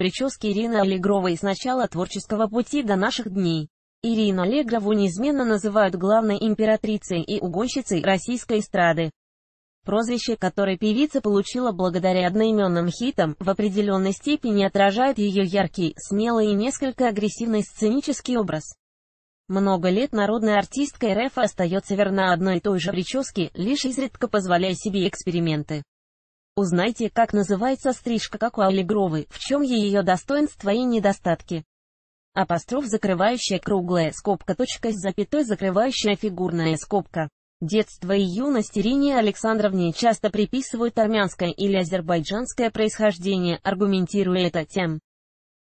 Прически Ирины Аллегровой с начала творческого пути до наших дней. Ирину Аллегрову неизменно называют главной императрицей и угонщицей российской эстрады. Прозвище, которое певица получила благодаря одноименным хитам, в определенной степени отражает ее яркий, смелый и несколько агрессивный сценический образ. Много лет народная артистка РФ остается верна одной и той же прическе, лишь изредка позволяя себе эксперименты. Узнайте, как называется стрижка как у Аллегровой, в чем ее достоинства и недостатки. Апостроф закрывающая круглая скобка точка с запятой закрывающая фигурная скобка. Детство и юность Ирине Александровне часто приписывают армянское или азербайджанское происхождение, аргументируя это тем,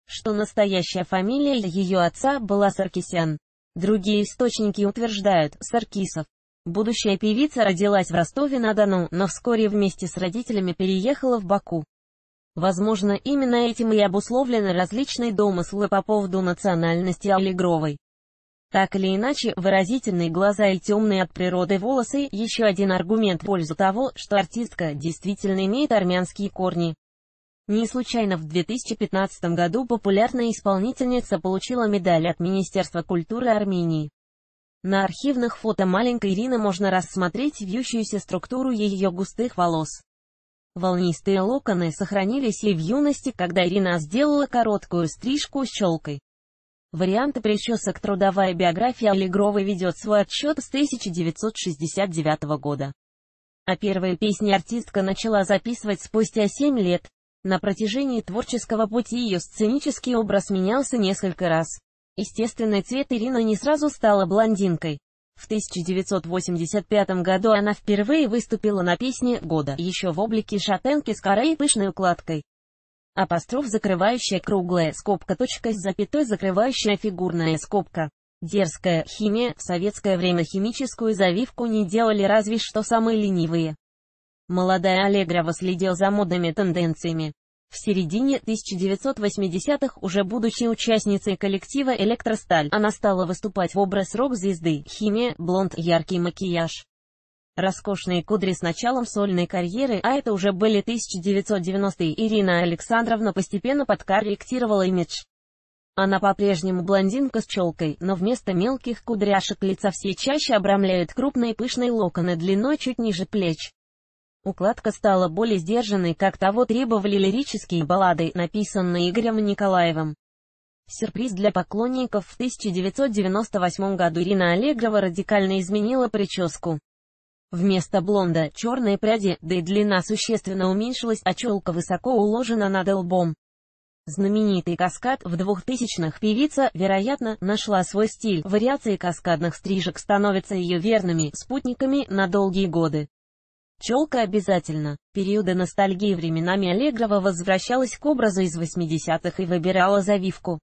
что настоящая фамилия ее отца была Саркисян. Другие источники утверждают, Саркисов. Будущая певица родилась в Ростове-на-Дону, но вскоре вместе с родителями переехала в Баку. Возможно, именно этим и обусловлены различные домыслы по поводу национальности Аллегровой. Так или иначе, выразительные глаза и темные от природы волосы – еще один аргумент в пользу того, что артистка действительно имеет армянские корни. Не случайно в 2015 году популярная исполнительница получила медаль от Министерства культуры Армении. На архивных фото маленькой Ирины можно рассмотреть вьющуюся структуру ее густых волос. Волнистые локоны сохранились и в юности, когда Ирина сделала короткую стрижку с челкой. Варианты причесок трудовая биография Аллегровой ведет свой отчет с 1969 года. А первые песни артистка начала записывать спустя 7 лет. На протяжении творческого пути ее сценический образ менялся несколько раз. Естественный цвет Ирина не сразу стала блондинкой. В 1985 году она впервые выступила на песне «Года», еще в облике шатенки с корой пышной укладкой. Апостроф закрывающая круглая скобка точка с запятой закрывающая фигурная скобка. Дерзкая химия, в советское время химическую завивку не делали разве что самые ленивые. Молодая Аллегрова следил за модными тенденциями. В середине 1980-х, уже будучи участницей коллектива «Электросталь», она стала выступать в образ рок-звезды, химия, блонд, яркий макияж. Роскошные кудри с началом сольной карьеры, а это уже были 1990-е, Ирина Александровна постепенно подкорректировала имидж. Она по-прежнему блондинка с челкой, но вместо мелких кудряшек лица все чаще обрамляют крупные пышные локоны длиной чуть ниже плеч. Укладка стала более сдержанной, как того требовали лирические баллады, написанные Игорем Николаевым. Сюрприз для поклонников в 1998 году Ирина Аллегрова радикально изменила прическу. Вместо блонда – черные пряди, да и длина существенно уменьшилась, а челка высоко уложена над лбом. Знаменитый каскад в 2000-х певица, вероятно, нашла свой стиль. Вариации каскадных стрижек становятся ее верными спутниками на долгие годы. Челка обязательно. Периоды ностальгии временами Аллегрова возвращалась к образу из 80-х и выбирала завивку.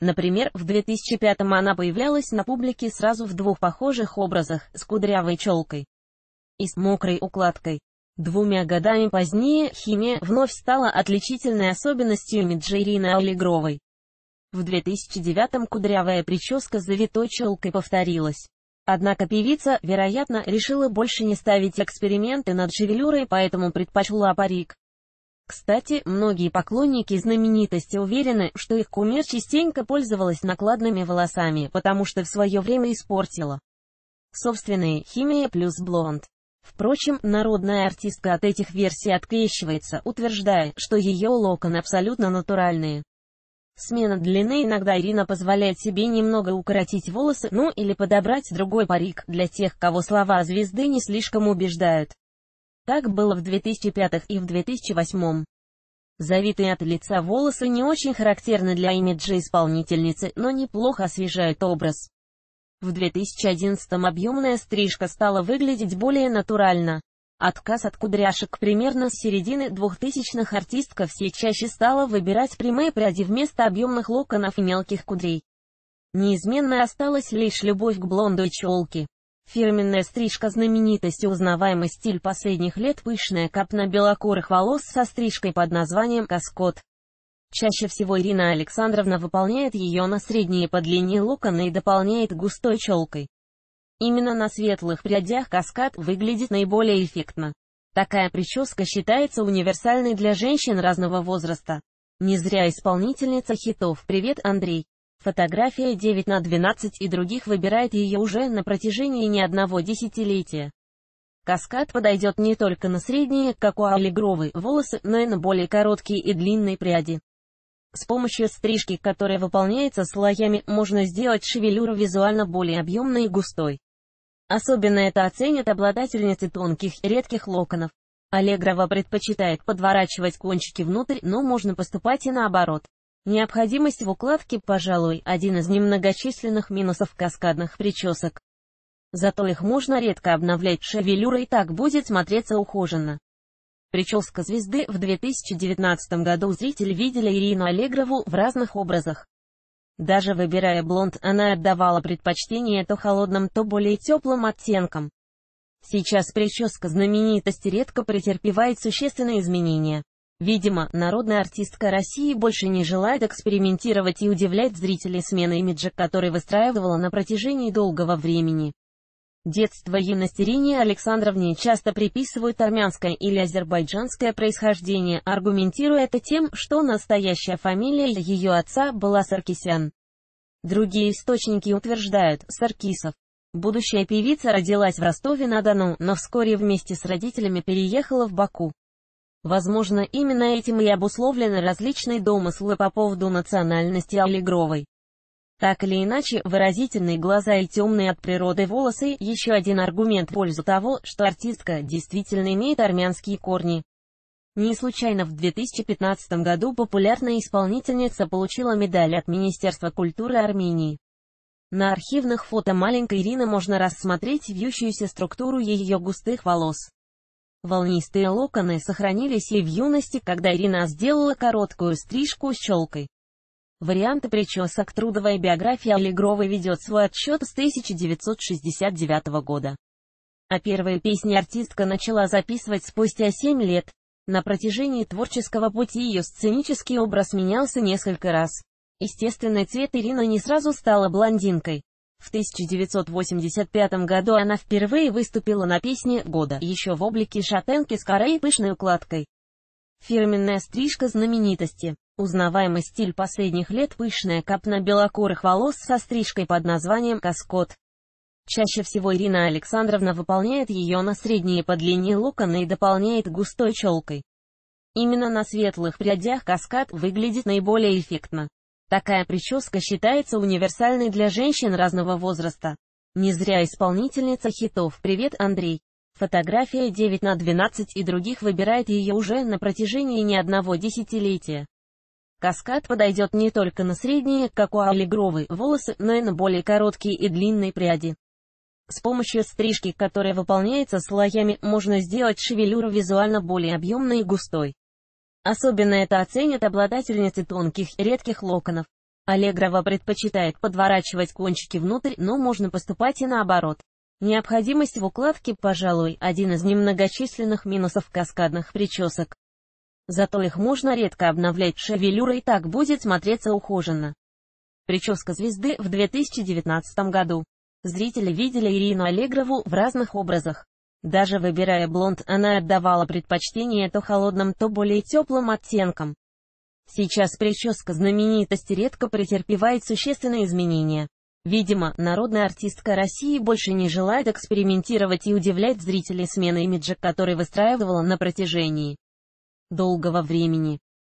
Например, в 2005-м она появлялась на публике сразу в двух похожих образах, с кудрявой челкой и с мокрой укладкой. Двумя годами позднее химия вновь стала отличительной особенностью имиджа Ирины Аллегровой. В 2009-м кудрявая прическа с завитой челкой повторилась. Однако певица, вероятно, решила больше не ставить эксперименты над шевелюрой, поэтому предпочла парик. Кстати, многие поклонники знаменитости уверены, что их кумир частенько пользовалась накладными волосами, потому что в свое время испортила собственные химия плюс блонд. Впрочем, народная артистка от этих версий открещивается, утверждая, что ее локоны абсолютно натуральные. Смена длины иногда Ирина позволяет себе немного укоротить волосы, ну или подобрать другой парик, для тех, кого слова звезды не слишком убеждают. Так было в 2005 и в 2008. Завитые от лица волосы не очень характерны для имиджа исполнительницы, но неплохо освежают образ. В 2011-м объемная стрижка стала выглядеть более натурально. Отказ от кудряшек примерно с середины 2000-х артистка все чаще стала выбирать прямые пряди вместо объемных локонов и мелких кудрей. Неизменной осталась лишь любовь к блонду и челке. Фирменная стрижка знаменитости узнаваемый стиль последних лет пышная капна белокурых волос со стрижкой под названием «Каскот». Чаще всего Ирина Александровна выполняет ее на средние по длине локоны и дополняет густой челкой. Именно на светлых прядях каскад выглядит наиболее эффектно. Такая прическа считается универсальной для женщин разного возраста. Не зря исполнительница хитов «Привет, Андрей». Фотография 9 на 12 и других выбирает ее уже на протяжении не одного десятилетия. Каскад подойдет не только на средние, как у Аллегровой, волосы, но и на более короткие и длинные пряди. С помощью стрижки, которая выполняется слоями, можно сделать шевелюру визуально более объемной и густой. Особенно это оценят обладательницы тонких, редких локонов. Аллегрова предпочитает подворачивать кончики внутрь, но можно поступать и наоборот. Необходимость в укладке, пожалуй, один из немногочисленных минусов каскадных причесок. Зато их можно редко обновлять, шевелюра и так будет смотреться ухоженно. Прическа звезды в 2019 году зрители видели Ирину Аллегрову в разных образах. Даже выбирая блонд, она отдавала предпочтение то холодным, то более теплым оттенкам. Сейчас прическа знаменитости редко претерпевает существенные изменения. Видимо, народная артистка России больше не желает экспериментировать и удивлять зрителей сменой имиджа, который выстраивала на протяжении долгого времени. Детство юности Ирине Александровне часто приписывают армянское или азербайджанское происхождение, аргументируя это тем, что настоящая фамилия ее отца была Саркисян. Другие источники утверждают, Саркисов. Будущая певица родилась в Ростове-на-Дону, но вскоре вместе с родителями переехала в Баку. Возможно, именно этим и обусловлены различные домыслы по поводу национальности Аллегровой. Так или иначе, выразительные глаза и темные от природы волосы – еще один аргумент в пользу того, что артистка действительно имеет армянские корни. Не случайно в 2015 году популярная исполнительница получила медаль от Министерства культуры Армении. На архивных фото маленькой Ирины можно рассмотреть вьющуюся структуру ее густых волос. Волнистые локоны сохранились и в юности, когда Ирина сделала короткую стрижку с челкой. Варианты причесок Трудовая биография Аллегровой ведет свой отсчет с 1969 года. А первые песни артистка начала записывать спустя 7 лет. На протяжении творческого пути ее сценический образ менялся несколько раз. Естественный цвет Ирина не сразу стала блондинкой. В 1985 году она впервые выступила на песне «Года», еще в облике шатенки с корой и пышной укладкой. Фирменная стрижка знаменитости. Узнаваемый стиль последних лет пышная капна белокурых волос со стрижкой под названием «Каскот». Чаще всего Ирина Александровна выполняет ее на средние по длине локоны и дополняет густой челкой. Именно на светлых прядях каскад выглядит наиболее эффектно. Такая прическа считается универсальной для женщин разного возраста. Не зря исполнительница хитов «Привет, Андрей» Фотография 9 на 12 и других выбирает ее уже на протяжении не одного десятилетия. Каскад подойдет не только на средние, как у Аллегровой, волосы, но и на более короткие и длинные пряди. С помощью стрижки, которая выполняется слоями, можно сделать шевелюру визуально более объемной и густой. Особенно это оценят обладательницы тонких, редких локонов. Аллегрова предпочитает подворачивать кончики внутрь, но можно поступать и наоборот. Необходимость в укладке, пожалуй, один из немногочисленных минусов каскадных причесок. Зато их можно редко обновлять, шевелюра и так будет смотреться ухоженно. Прическа звезды в 2019 году. Зрители видели Ирину Аллегрову в разных образах. Даже выбирая блонд, она отдавала предпочтение то холодным, то более теплым оттенкам. Сейчас прическа знаменитости редко претерпевает существенные изменения. Видимо, народная артистка России больше не желает экспериментировать и удивлять зрителей сменой имиджа, который выстраивала на протяжении долгого времени.